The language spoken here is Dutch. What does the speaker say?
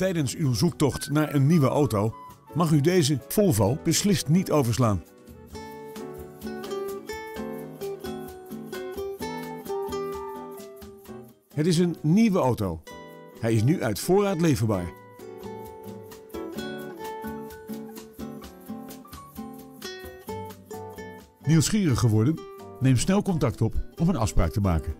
Tijdens uw zoektocht naar een nieuwe auto mag u deze Volvo beslist niet overslaan. Het is een nieuwe auto. Hij is nu uit voorraad leverbaar. Nieuwsgierig geworden? Neem snel contact op om een afspraak te maken.